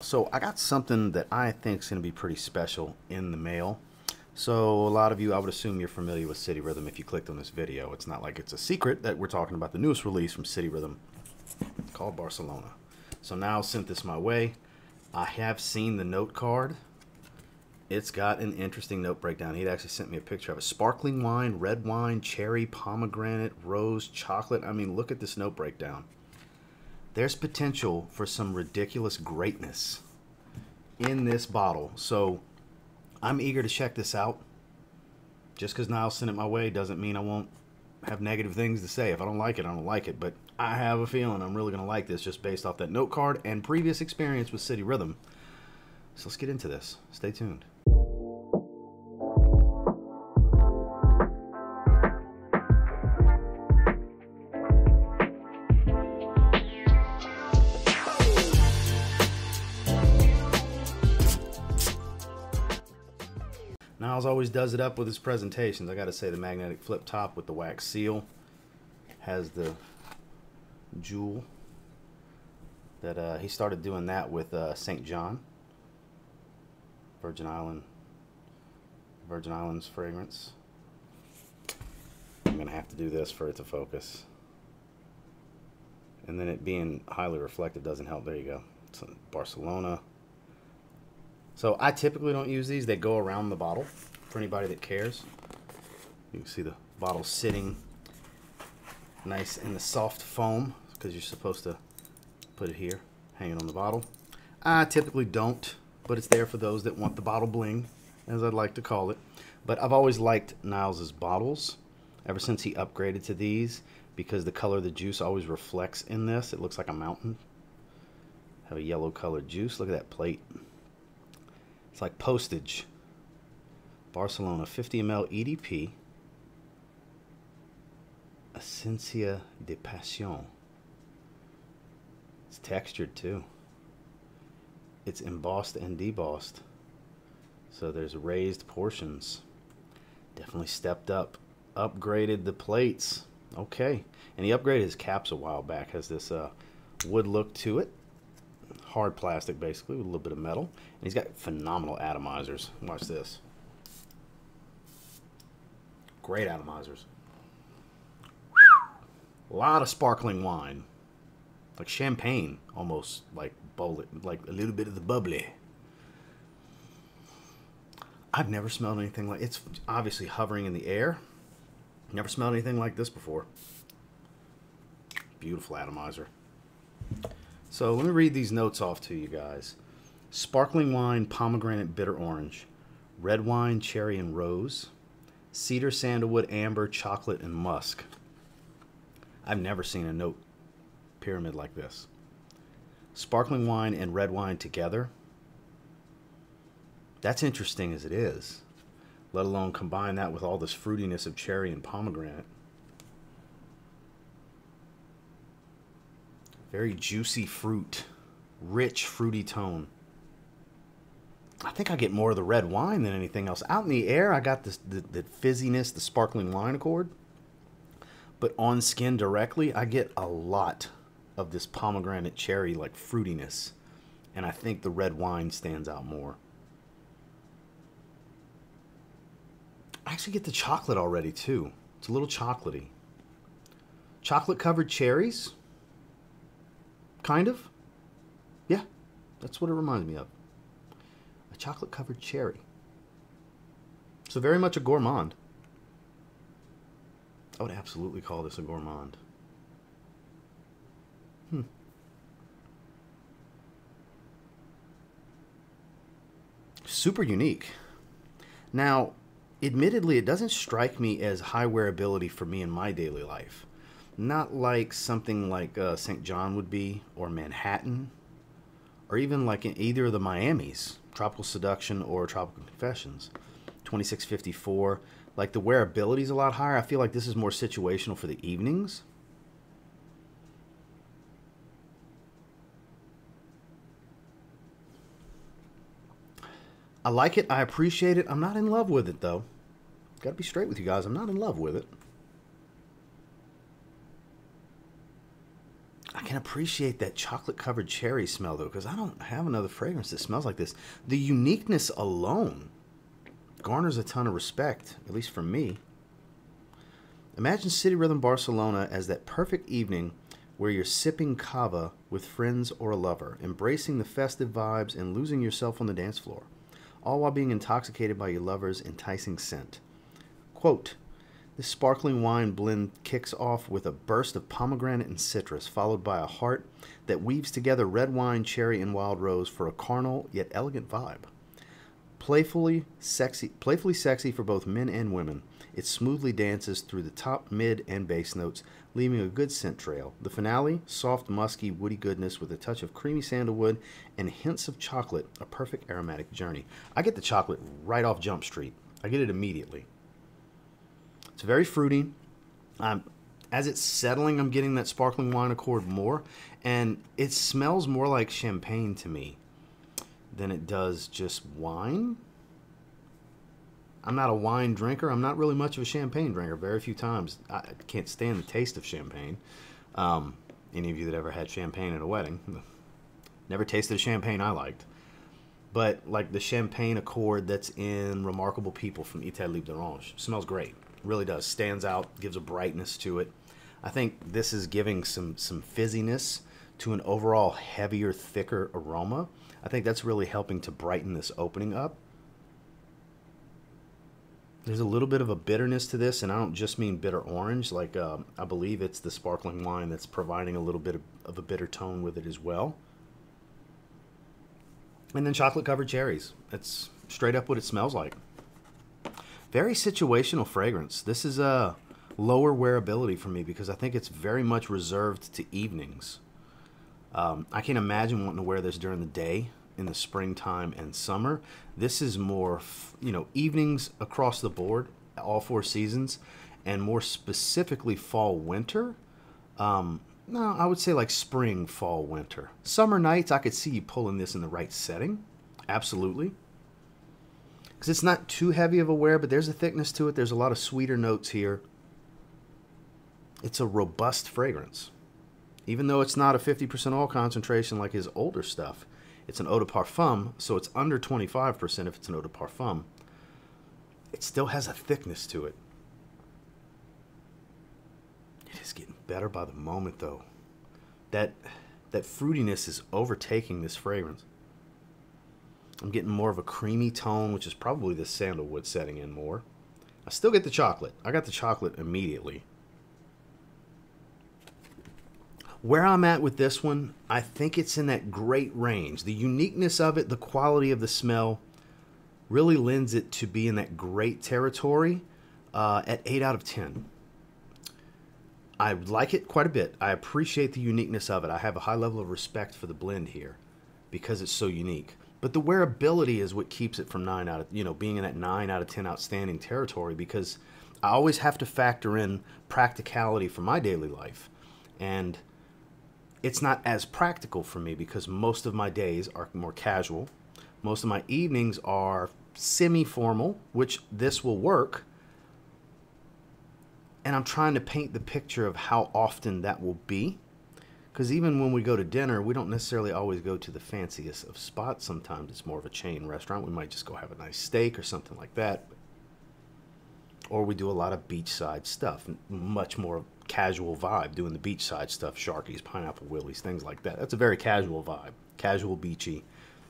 So I got something that I think is going to be pretty special in the mail. So a lot of you, I would assume you're familiar with City Rhythm if you clicked on this video. It's not like it's a secret that we're talking about the newest release from City Rhythm called Barcelona. So now sent this my way. I have seen the note card. It's got an interesting note breakdown. He'd actually sent me a picture of a sparkling wine, red wine, cherry, pomegranate, rose, chocolate. I mean, look at this note breakdown there's potential for some ridiculous greatness in this bottle. So I'm eager to check this out. Just because Niles sent it my way doesn't mean I won't have negative things to say. If I don't like it, I don't like it. But I have a feeling I'm really going to like this just based off that note card and previous experience with City Rhythm. So let's get into this. Stay tuned. Always does it up with his presentations. I got to say, the magnetic flip top with the wax seal has the jewel that uh, he started doing that with uh, St. John, Virgin Island, Virgin Islands fragrance. I'm gonna have to do this for it to focus. And then it being highly reflective doesn't help. There you go. Barcelona. So I typically don't use these. They go around the bottle for anybody that cares. You can see the bottle sitting nice in the soft foam because you're supposed to put it here, hanging on the bottle. I typically don't, but it's there for those that want the bottle bling, as I'd like to call it. But I've always liked Niles's bottles ever since he upgraded to these because the color of the juice always reflects in this. It looks like a mountain. Have a yellow colored juice. Look at that plate. It's like postage. Barcelona 50 ml EDP. Essencia de Passion. It's textured too. It's embossed and debossed. So there's raised portions. Definitely stepped up. Upgraded the plates. Okay. And he upgraded his caps a while back. Has this uh, wood look to it hard plastic basically with a little bit of metal. And he's got phenomenal atomizers. Watch this. Great atomizers. A lot of sparkling wine. Like champagne, almost like bowl like a little bit of the bubbly. I've never smelled anything like it's obviously hovering in the air. Never smelled anything like this before. Beautiful atomizer. So let me read these notes off to you guys. Sparkling wine, pomegranate, bitter orange. Red wine, cherry and rose. Cedar, sandalwood, amber, chocolate, and musk. I've never seen a note pyramid like this. Sparkling wine and red wine together. That's interesting as it is, let alone combine that with all this fruitiness of cherry and pomegranate. Very juicy fruit, rich fruity tone. I think I get more of the red wine than anything else. Out in the air, I got this, the, the fizziness, the sparkling wine accord. But on skin directly, I get a lot of this pomegranate cherry like fruitiness. And I think the red wine stands out more. I actually get the chocolate already too. It's a little chocolatey. Chocolate covered cherries. Kind of. Yeah, that's what it reminds me of. Chocolate covered cherry. So very much a gourmand. I would absolutely call this a gourmand. Hmm. Super unique. Now, admittedly, it doesn't strike me as high wearability for me in my daily life. Not like something like uh, St. John would be, or Manhattan, or even like in either of the Miamis, Tropical Seduction or Tropical Confessions. 2654. Like the wearability is a lot higher. I feel like this is more situational for the evenings. I like it. I appreciate it. I'm not in love with it, though. Got to be straight with you guys. I'm not in love with it. I can appreciate that chocolate covered cherry smell though, because I don't have another fragrance that smells like this. The uniqueness alone garners a ton of respect, at least from me. Imagine City Rhythm Barcelona as that perfect evening where you're sipping cava with friends or a lover, embracing the festive vibes and losing yourself on the dance floor, all while being intoxicated by your lover's enticing scent. Quote, this sparkling wine blend kicks off with a burst of pomegranate and citrus, followed by a heart that weaves together red wine, cherry, and wild rose for a carnal yet elegant vibe. Playfully sexy, playfully sexy for both men and women, it smoothly dances through the top, mid, and bass notes, leaving a good scent trail. The finale, soft, musky, woody goodness with a touch of creamy sandalwood and hints of chocolate, a perfect aromatic journey. I get the chocolate right off Jump Street. I get it immediately. It's very fruity. Um, as it's settling, I'm getting that sparkling wine accord more, and it smells more like champagne to me than it does just wine. I'm not a wine drinker. I'm not really much of a champagne drinker. Very few times. I can't stand the taste of champagne. Um, any of you that ever had champagne at a wedding, never tasted a champagne I liked. But like the champagne accord that's in Remarkable People from Etat Libre d'Orange smells great really does stands out gives a brightness to it. I think this is giving some some fizziness to an overall heavier thicker aroma. I think that's really helping to brighten this opening up. There's a little bit of a bitterness to this and i don't just mean bitter orange like uh, i believe it's the sparkling wine that's providing a little bit of, of a bitter tone with it as well. And then chocolate covered cherries. That's straight up what it smells like very situational fragrance. This is a lower wearability for me because I think it's very much reserved to evenings. Um, I can't imagine wanting to wear this during the day in the springtime and summer. This is more, you know, evenings across the board, all four seasons, and more specifically fall winter. Um, no, I would say like spring, fall, winter. Summer nights, I could see you pulling this in the right setting. Absolutely because it's not too heavy of a wear, but there's a thickness to it. There's a lot of sweeter notes here. It's a robust fragrance. Even though it's not a 50% oil concentration like his older stuff, it's an eau de parfum, so it's under 25% if it's an eau de parfum. It still has a thickness to it. It is getting better by the moment, though. That that fruitiness is overtaking this fragrance. I'm getting more of a creamy tone, which is probably the sandalwood setting in more. I still get the chocolate. I got the chocolate immediately. Where I'm at with this one, I think it's in that great range. The uniqueness of it, the quality of the smell, really lends it to be in that great territory uh, at 8 out of 10. I like it quite a bit. I appreciate the uniqueness of it. I have a high level of respect for the blend here because it's so unique. But the wearability is what keeps it from nine out of you know being in that nine out of ten outstanding territory because I always have to factor in practicality for my daily life, and it's not as practical for me because most of my days are more casual. Most of my evenings are semi-formal, which this will work. And I'm trying to paint the picture of how often that will be because even when we go to dinner, we don't necessarily always go to the fanciest of spots. Sometimes it's more of a chain restaurant. We might just go have a nice steak or something like that. Or we do a lot of beachside stuff, much more casual vibe, doing the beachside stuff, Sharkies, Pineapple Willies, things like that. That's a very casual vibe, casual beachy.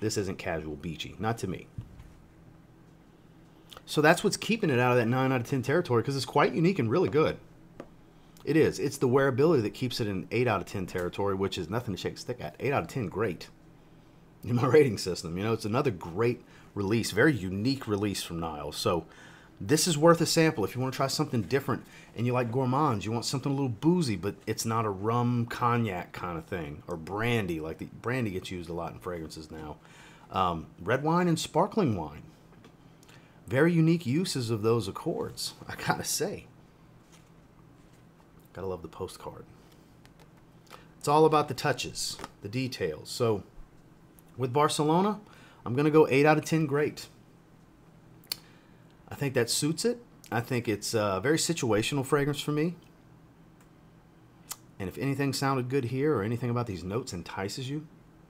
This isn't casual beachy, not to me. So that's what's keeping it out of that 9 out of 10 territory because it's quite unique and really good. It is. It's the wearability that keeps it in 8 out of 10 territory, which is nothing to shake a stick at. 8 out of 10, great. In my rating system. You know, it's another great release, very unique release from Niles. So this is worth a sample if you want to try something different and you like gourmands. You want something a little boozy, but it's not a rum cognac kind of thing or brandy. Like the brandy gets used a lot in fragrances now. Um, red wine and sparkling wine. Very unique uses of those accords, I gotta say. Gotta love the postcard. It's all about the touches, the details. So with Barcelona, I'm going to go 8 out of 10 great. I think that suits it. I think it's a very situational fragrance for me. And if anything sounded good here or anything about these notes entices you,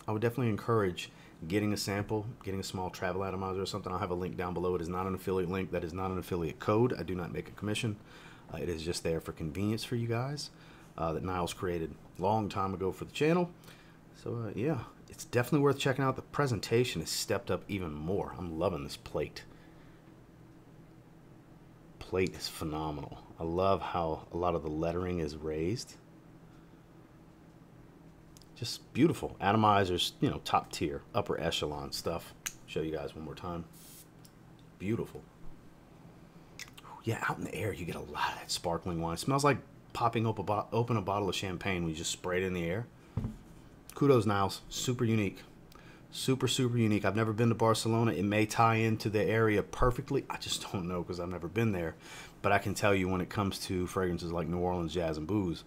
I would definitely encourage getting a sample, getting a small travel atomizer or something. I'll have a link down below. It is not an affiliate link. That is not an affiliate code. I do not make a commission. Uh, it is just there for convenience for you guys uh, that Niles created long time ago for the channel. So uh, yeah, it's definitely worth checking out. The presentation has stepped up even more. I'm loving this plate. Plate is phenomenal. I love how a lot of the lettering is raised just beautiful. Atomizers, you know, top tier, upper echelon stuff. Show you guys one more time. Beautiful. Yeah, out in the air, you get a lot of that sparkling wine. It smells like popping up a open a bottle of champagne when you just spray it in the air. Kudos, Niles. Super unique. Super, super unique. I've never been to Barcelona. It may tie into the area perfectly. I just don't know because I've never been there. But I can tell you when it comes to fragrances like New Orleans Jazz and Booze,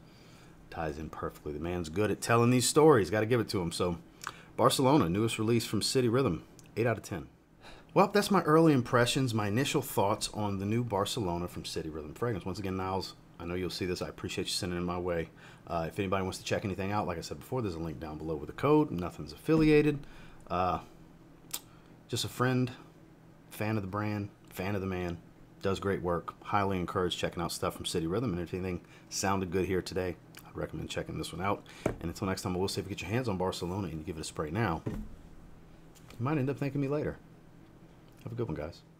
ties in perfectly. The man's good at telling these stories. Got to give it to him. So, Barcelona, newest release from City Rhythm, 8 out of 10. Well, that's my early impressions, my initial thoughts on the new Barcelona from City Rhythm Fragrance. Once again, Niles, I know you'll see this. I appreciate you sending it my way. Uh, if anybody wants to check anything out, like I said before, there's a link down below with a code. Nothing's affiliated. Uh, just a friend, fan of the brand, fan of the man, does great work. Highly encourage checking out stuff from City Rhythm. And if anything sounded good here today, I'd recommend checking this one out. And until next time, I will say if you get your hands on Barcelona and you give it a spray now, you might end up thanking me later. Have a good one, guys.